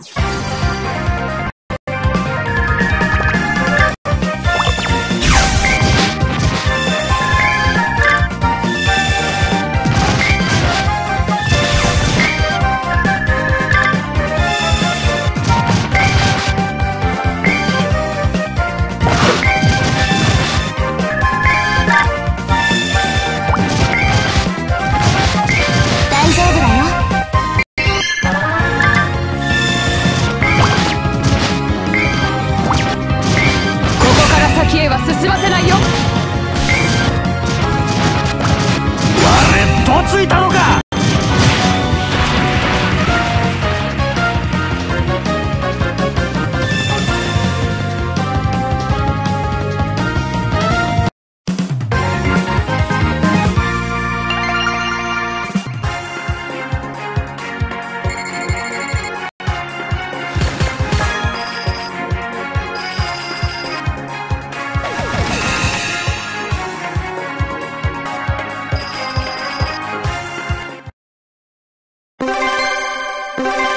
you Bye.